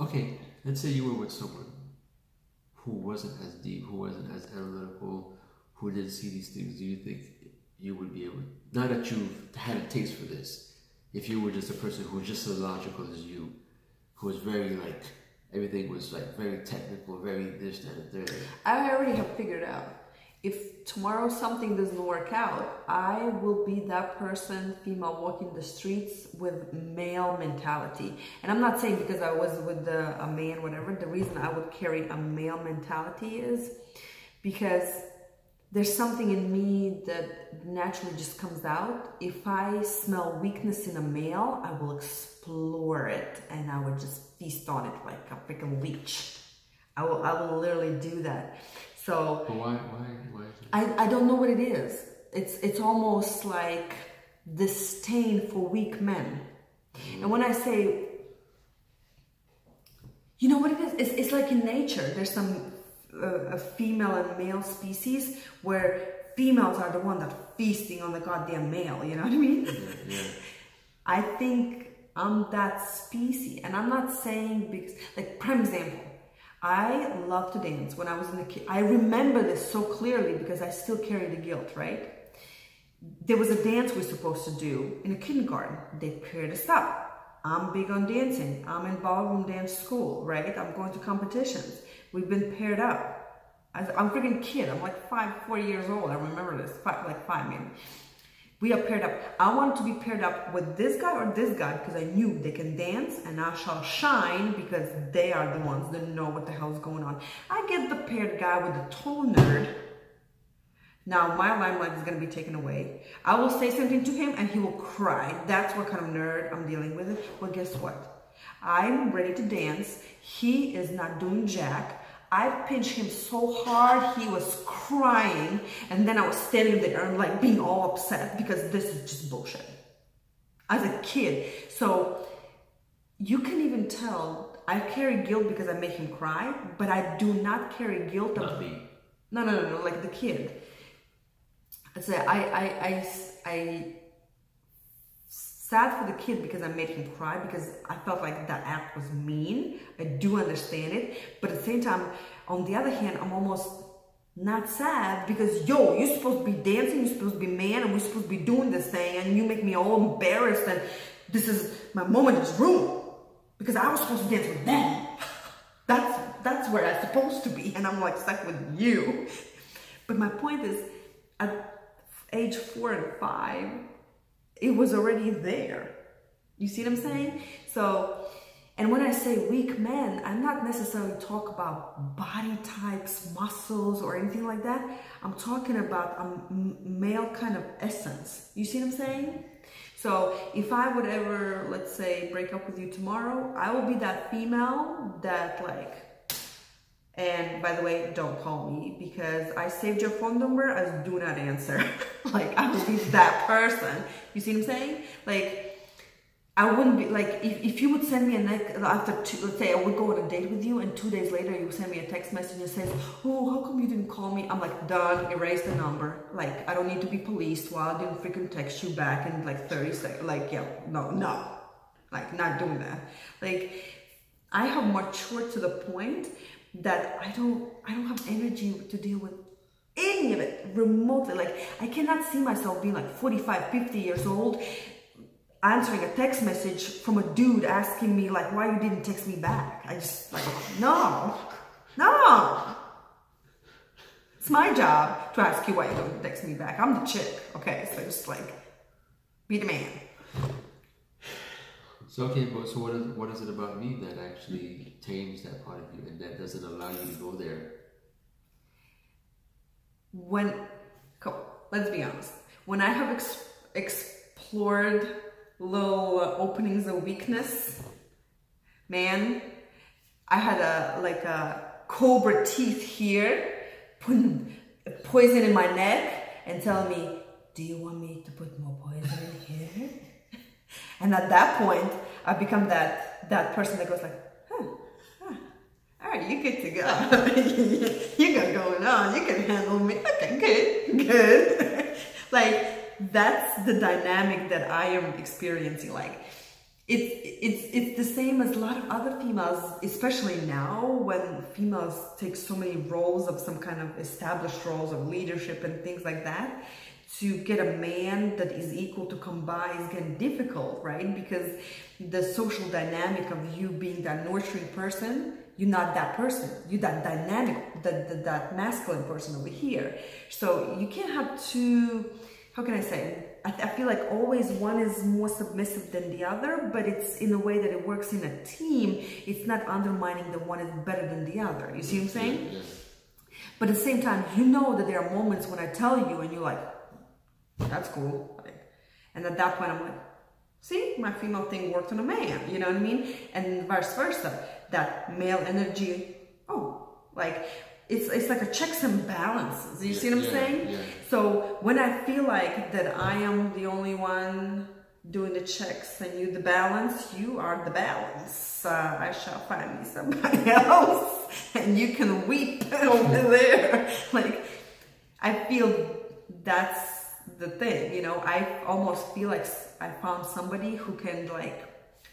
Okay, let's say you were with someone who wasn't as deep, who wasn't as analytical, who didn't see these things. Do you think you would be able? now that you've had a taste for this. If you were just a person who was just as logical as you, who was very like everything was like very technical, very this, that, and third. I already have figured out. If tomorrow something doesn't work out, I will be that person, female walking the streets with male mentality. And I'm not saying because I was with the, a man, whatever. The reason I would carry a male mentality is because there's something in me that naturally just comes out. If I smell weakness in a male, I will explore it and I would just feast on it like a freaking leech. I will, I will literally do that. So But why? Why? Why? Is it? I, I don't know what it is. It's it's almost like disdain for weak men. And when I say, you know what it is? It's, it's like in nature. There's some uh, a female and male species where females are the one that feasting on the goddamn male. You know what I mean? Yeah, yeah. I think I'm that species, and I'm not saying because, like, prime example, I love to dance when I was in the kid. I remember this so clearly because I still carry the guilt, right? There was a dance we are supposed to do in a kindergarten. They paired us up. I'm big on dancing. I'm in ballroom dance school, right? I'm going to competitions. We've been paired up. I'm a freaking kid. I'm like five, four years old. I remember this. Five, like five, maybe. We are paired up. I wanted to be paired up with this guy or this guy because I knew they can dance and I shall shine because they are the ones that know what the hell is going on. I get the paired guy with the tall nerd. Now my limelight is going to be taken away. I will say something to him and he will cry. That's what kind of nerd I'm dealing with. Well, guess what? I'm ready to dance. He is not doing jack. I pinched him so hard he was crying, and then I was standing there and like being all upset because this is just bullshit. As a kid, so you can even tell I carry guilt because I make him cry, but I do not carry guilt of me. no, no, no, no, like the kid. I say I, I, I, I sad for the kid because I made him cry because I felt like that act was mean. I do understand it, but at the same time, on the other hand, I'm almost not sad because yo, you're supposed to be dancing, you're supposed to be man, and we're supposed to be doing this thing, and you make me all embarrassed, and this is my moment is ruined because I was supposed to dance with them. That's that's where I'm supposed to be, and I'm like stuck with you. But my point is, at age four and five, it was already there. You see what I'm saying? So, and when I say weak men, I'm not necessarily talk about body types, muscles, or anything like that. I'm talking about a male kind of essence. You see what I'm saying? So if I would ever, let's say, break up with you tomorrow, I will be that female that like, and by the way, don't call me because I saved your phone number as do not answer. like I will be that person. You see what I'm saying? Like I wouldn't be like if, if you would send me a next after two, let's say I would go on a date with you and two days later you send me a text message and says, Oh, how come you didn't call me? I'm like, done, erase the number. Like I don't need to be policed while I didn't freaking text you back in like 30 seconds. Like, yeah, no, no. Like not doing that. Like I have matured to the point that I don't I don't have energy to deal with any of it remotely. Like I cannot see myself being like 45, 50 years old answering a text message from a dude asking me like why you didn't text me back. I just like no. No. It's my job to ask you why you don't text me back. I'm the chick, okay? So just like be the man. So okay, but so what is what is it about me that actually tames that part of you and that doesn't allow you to go there? when co- let's be honest when i have ex- explored little openings of weakness man i had a like a cobra teeth here putting poison in my neck and telling me do you want me to put more poison in here and at that point i become that that person that goes like huh, huh. all right you good to go you got going on you can handle me okay good good like that's the dynamic that i am experiencing like it's it's it's the same as a lot of other females, especially now when females take so many roles of some kind of established roles of leadership and things like that. To get a man that is equal to come by is getting difficult, right? Because the social dynamic of you being that nurturing person, you're not that person. You're that dynamic, that, that, that masculine person over here. So you can't have two, how can I say? I, I, feel like always one is more submissive than the other, but it's in a way that it works in a team. It's not undermining the one is better than the other. You see what I'm saying? But at the same time, you know that there are moments when I tell you and you're like, that's cool. And at that point, I'm like, see, my female thing worked on a man. You know what I mean? And vice versa. That male energy, oh, like it's it's like a checks and balances. You yeah, see what I'm yeah, saying? Yeah. So when I feel like that I am the only one doing the checks and you the balance, you are the balance. Uh, I shall find me somebody else, and you can weep over there. Like I feel that's the thing. You know, I almost feel like I found somebody who can like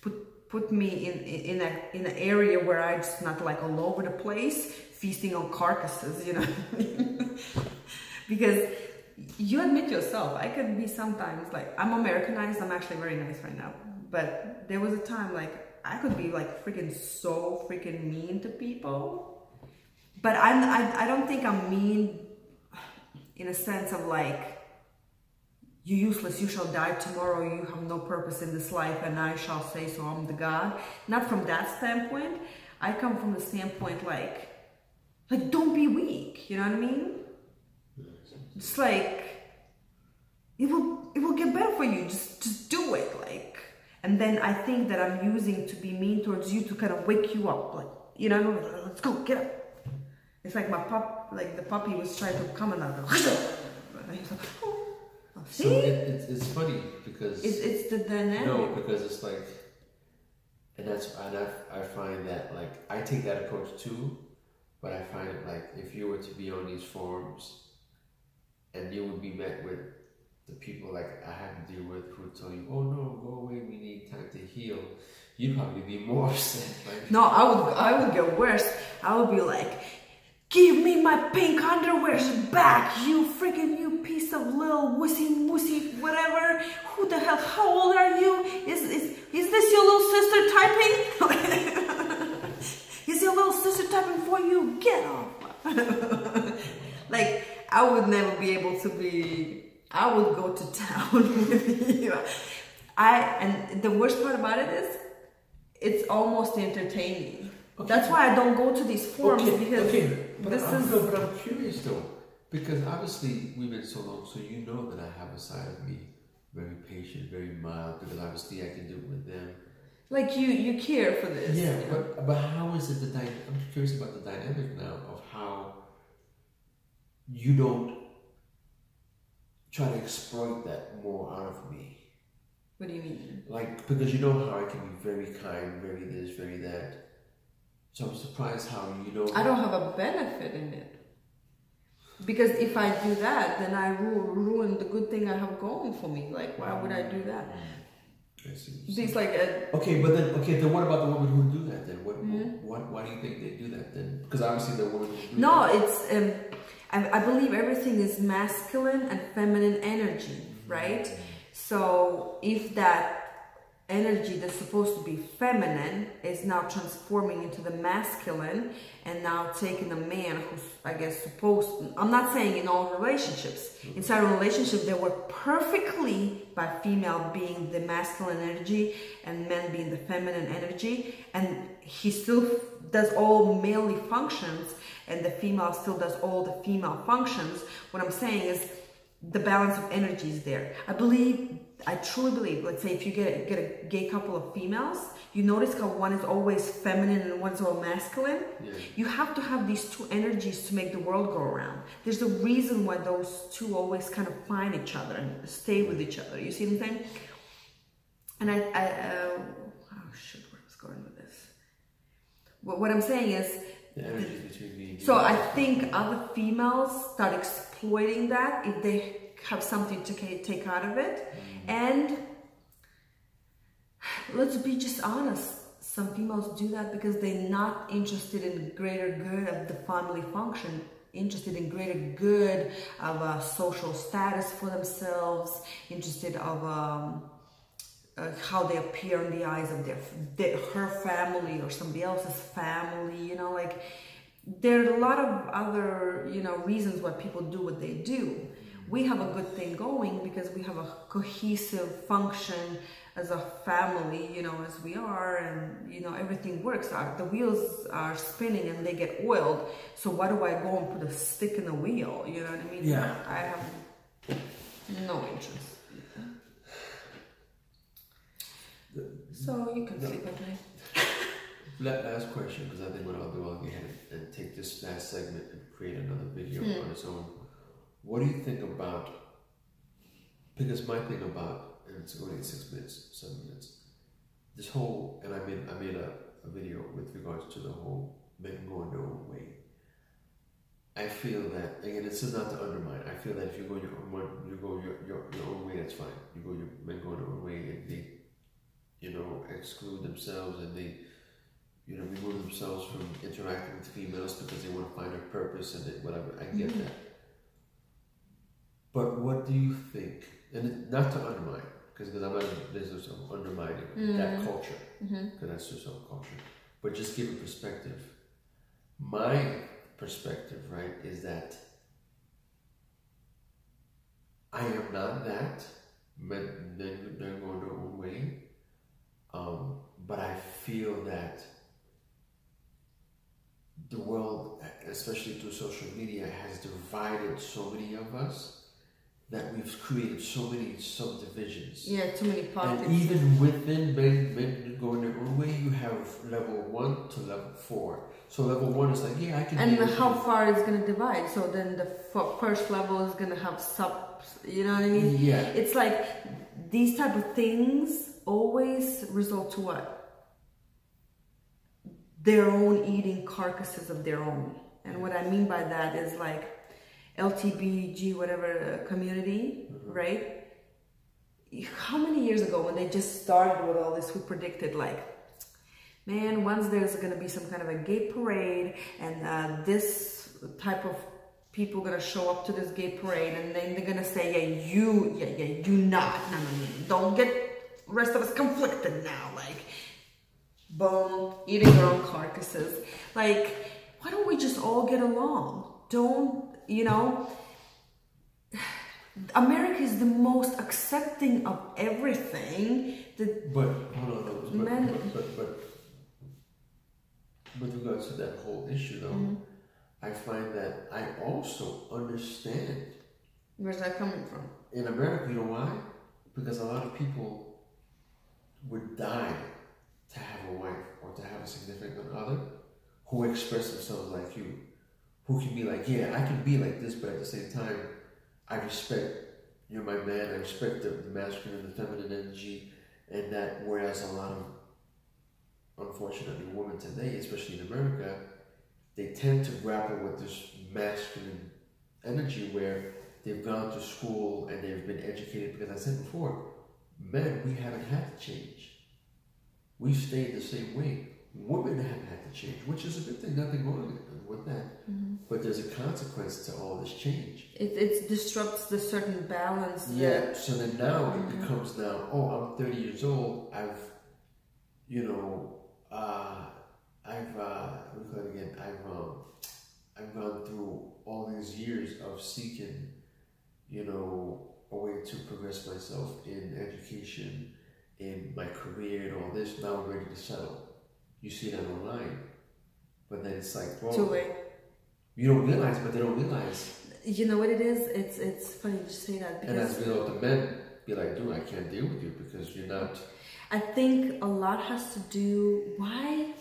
put put me in in a in an area where I'm just not like all over the place feasting on carcasses, you know. because you admit yourself, I can be sometimes like, I'm Americanized, I'm actually very nice right now. But there was a time like, I could be like freaking so freaking mean to people. But I'm, I, I don't think I'm mean in a sense of like, you useless, you shall die tomorrow, you have no purpose in this life, and I shall say so, I'm the God. Not from that standpoint. I come from the standpoint like, like, don't be weak. You know what I mean? It's like it will it will get better for you. Just just do it. Like, and then I think that I'm using to be mean towards you to kind of wake you up. Like, you know, let's go, get up. It's like my pup, like the puppy was trying to come oh. See? So it, it's, it's funny because it's, it's the dynamic. No, because it's like, and that's and I, I find that like I take that approach too, but I find it like if you were to be on these forums and you would be met with the people like I have to deal with who tell you, oh no, go away, we need time to heal, you'd probably be more upset. Like, no, I would, I would get worse. I would be like, give me my pink underwears back, you freaking you piece of little wussy wussy whatever. Who the hell, how old are you? Is, is, is this your little sister typing? Is your little sister typing for you? Get off. like, I would never be able to be, I would go to town with you. I, and the worst part about it is, it's almost entertaining. Okay. That's why I don't go to these forums okay. because okay. This I'm, is. But I'm curious though, because obviously we've been so long, so you know that I have a side of me very patient, very mild, because obviously I can do it with them like you you care for this. Yeah, you know? but but how is it the dy- I'm curious about the dynamic now of how you don't try to exploit that more out of me. What do you mean? Like because you know how I can be very kind, very this, very that. So I'm surprised how you don't. I don't have a benefit in it. Because if I do that, then I ruin the good thing I have going for me. Like, why would I do that? Mm. Things like a, okay, but then okay, then what about the women who do that? Then what? Mm-hmm. What? Why do you think they do that? Then because obviously the women. no, that. it's. Um, I, I, believe everything is masculine and feminine energy, right? Mm-hmm. So if that energy that's supposed to be feminine is now transforming into the masculine and now taking a man who's i guess supposed i'm not saying in all relationships. Mm-hmm. Inside a relationship they work perfectly by female being the masculine energy and men being the feminine energy. And he still does all malely functions and the female still does all the female functions. What i'm saying is the balance of energy is there i believe I truly believe, let's say if you get, get a gay couple of females, you notice how one is always feminine and one's all masculine. Yeah. You have to have these two energies to make the world go around. There's a reason why those two always kind of find each other and stay with each other. You see what I'm saying? And I, I uh, oh shit, where I was going with this. What, what I'm saying is, so I think other females start exploiting that if they have something to take out of it. Mm. And let's be just honest. Some females do that because they're not interested in greater good of the family function, interested in greater good of a social status for themselves, interested of um, uh, how they appear in the eyes of their, their her family or somebody else's family. You know, like there are a lot of other you know reasons why people do what they do. We have a good thing going because we have a cohesive function as a family, you know, as we are, and you know, everything works out. The wheels are spinning and they get oiled. So why do I go and put a stick in the wheel? You know what I mean? Yeah. I have no interest. So you can No. sleep at night. Last question, because I think what I'll do, I'll go ahead and take this last segment and create another video Hmm. on its own. What do you think about? Because my thing about, and it's only six minutes, seven minutes. This whole, and I made I made a, a video with regards to the whole men going their own way. I feel that again, this is not to undermine. I feel that if you go your own you go your, your, your own way, that's fine. You go your men going their own way, and they, you know, exclude themselves and they you know, remove themselves from interacting with females because they want to find a purpose and it, whatever. I get Mhm. that. But what do you think? And not to undermine, because I'm not in the business of undermining that Mhm. culture, Mm-hmm. because that's just our culture. But just give a perspective. My perspective, right, is that I am not that, but then they're going their own way. Um, but I feel that the world, especially through social media, has divided so many of us that we've created so many subdivisions. Yeah, too many politics. And even within men, men going their own way, you have level one to level four. So level one is like, yeah, I can. and how far it's gonna divide? So then the f- first level is gonna have sub. You know what I mean? Yeah, It's like these type of things always result to what? Their own eating carcasses of their own. And what I mean by that is like LTBG, whatever community, right? How many years ago when they just started with all this, who predicted like, man, once there's gonna be some kind of a gay parade and uh, this type of people gonna show up to this gay parade and then they're gonna say, yeah, you, yeah, yeah, you not, no, no, no, don't get rest of us conflicted now, like, boom, eating your own carcasses. Like, why don't we just all get along? Don't, you know, America is the most accepting of everything. The, but hold on, but, Men- but, but, but but, with regards to that whole issue, though, Mhm. I find that I also understand where's that coming from? in America. You know why? Because a lot of people would die to have a wife or to have a significant other who express themselves like you, who can be like, yeah, I can be like this, but at the same time, I respect you're my man. I respect the, the masculine and the feminine energy, and that whereas a lot of unfortunately women today, especially in America, they tend to grapple with this masculine energy where they've gone to school and they've been educated. Because I said before, men we haven't had to change. We've stayed the same way. Women have had to change, which is a good thing. Nothing wrong with that. Mm-hmm. But there's a consequence to all this change. It, it disrupts the certain balance. Yeah. So then now Mhm. it becomes now. Oh, I'm 30 years old. I've, you know, uh, I've uh, what do you call it again? I've um, I've gone through all these years of seeking, you know, a way to progress myself in education, in my career, and all this. Now I'm ready to settle. You see that online, but then it's like, well, Too late. you don't realize, but they don't realize. You know what it is? It's it's funny you say that And as because a result, the men be like, dude, I can't deal with you because you're not. I think a lot has to do why.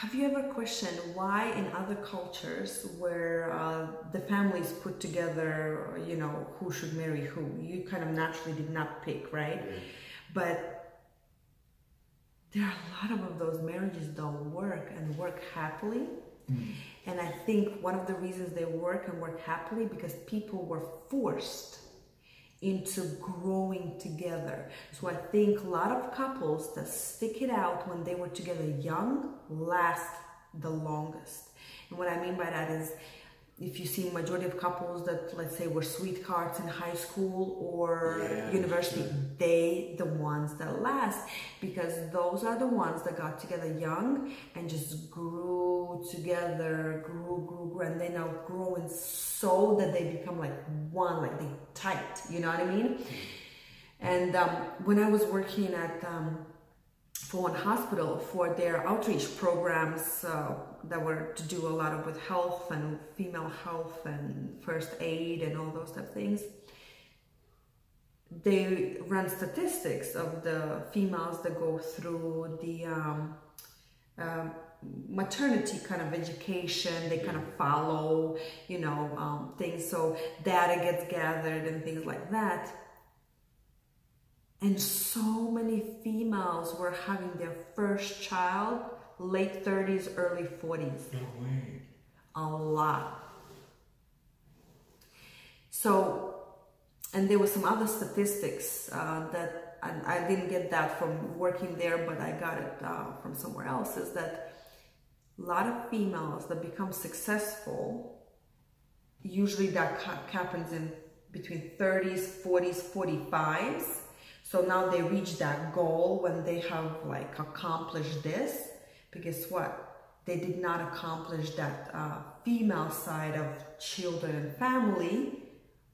Have you ever questioned why in other cultures where uh, the families put together, you know, who should marry who, you kind of naturally did not pick, right? But there are a lot of those marriages don't work and work happily. And I think one of the reasons they work and work happily because people were forced into growing together. So I think a lot of couples that stick it out when they were together young last the longest. And what I mean by that is if you see majority of couples that let's say were sweethearts in high school or yeah, university sure. they the ones that last because those are the ones that got together young and just grew together grew grew grew and they now growing so that they become like one like they tight you know what i mean mm-hmm. and um, when i was working at um, for one hospital for their outreach programs uh, that were to do a lot of with health and female health and first aid and all those type of things. They run statistics of the females that go through the um, uh, maternity kind of education. They kind of follow, you know, um, things. So data gets gathered and things like that and so many females were having their first child late 30s, early 40s. No way. A lot. So, and there were some other statistics uh, that I, I, didn't get that from working there, but I got it uh, from somewhere else. Is that a lot of females that become successful, usually that happens in between 30s, 40s, 45s so now they reach that goal when they have like accomplished this. Because what? They did not accomplish that uh, female side of children and family,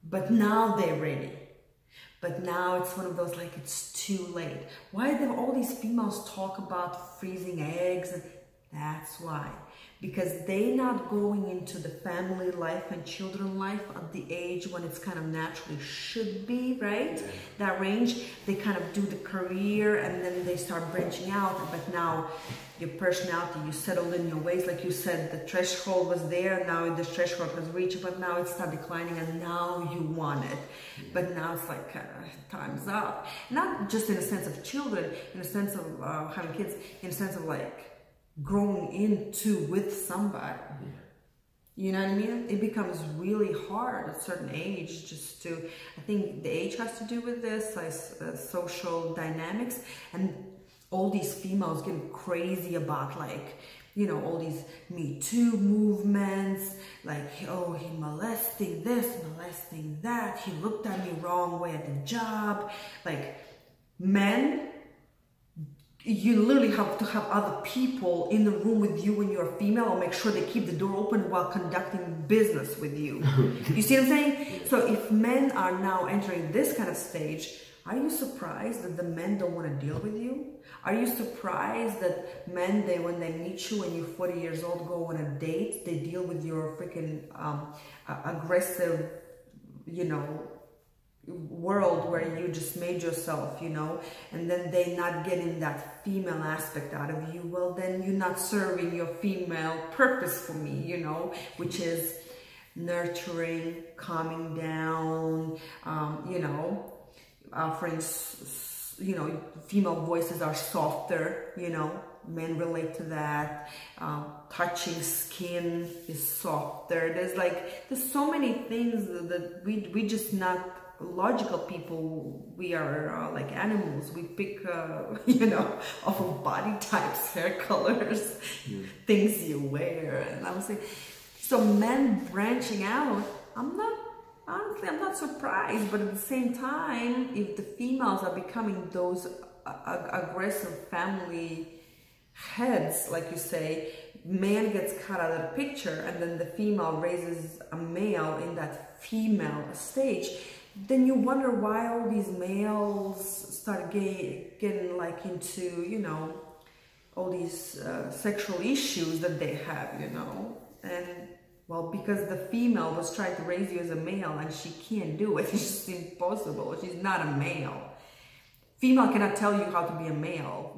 but now they're ready. But now it's one of those like it's too late. Why do all these females talk about freezing eggs? That's why because they're not going into the family life and children life at the age when it's kind of naturally should be, right? Yeah. That range, they kind of do the career and then they start branching out. But now your personality, you settled in your ways, like you said, the threshold was there, now the threshold was reached, but now it started declining and now you want it. Yeah. But now it's like uh, time's up. Not just in a sense of children, in a sense of uh, having kids, in a sense of like growing into with somebody. Yeah. You know what I mean? It becomes really hard at a certain age just to, I think the age has to do with this, like uh, social dynamics and all these females getting crazy about like, you know, all these Me Too movements, like, oh, he molesting this, molesting that, he looked at me wrong way at the job. Like, men you literally have to have other people in the room with you when you're a female or make sure they keep the door open while conducting business with you. you see what I'm saying? So if men are now entering this kind of stage, are you surprised that the men don't want to deal with you? Are you surprised that men, they when they meet you when you're 40 years old, go on a date, they deal with your freaking um, aggressive, you know, world where you just made yourself, you know, and then they not getting that female aspect out of you, well, then you're not serving your female purpose for me, you know, which is nurturing, calming down, um, you know, offering, you know, female voices are softer, you know, men relate to that. Um, touching skin is softer. There's like, there's so many things that we, we just not logical people we are uh, like animals. We pick uh, you know off of body types hair colors yeah. things you wear. And i was like so men branching out i'm not honestly i'm not surprised. But at the same time if the females are becoming those uh, aggressive family heads like you say man gets cut out of the picture and then the female raises a male in that female stage then you wonder why all these males start getting, like into, you know, all these uh, sexual issues that they have, you know. And well, because the female was trying to raise you as a male and she can't do it. It's just impossible. She's not a male. Female cannot tell you how to be a male.